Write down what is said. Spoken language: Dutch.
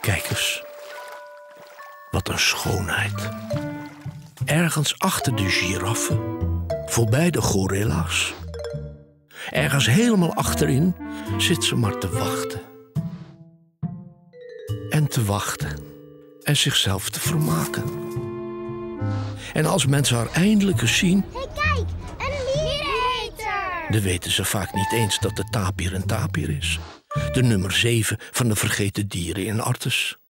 Kijk eens. Wat een schoonheid. Ergens achter de giraffen, voorbij de gorilla's. Ergens helemaal achterin zit ze maar te wachten. En te wachten. En zichzelf te vermaken. En als mensen haar eindelijk eens zien, Hé, kijk, een mierenheter! dan weten ze vaak niet eens dat de tapir een tapir is. De nummer 7 van de vergeten dieren in Artes.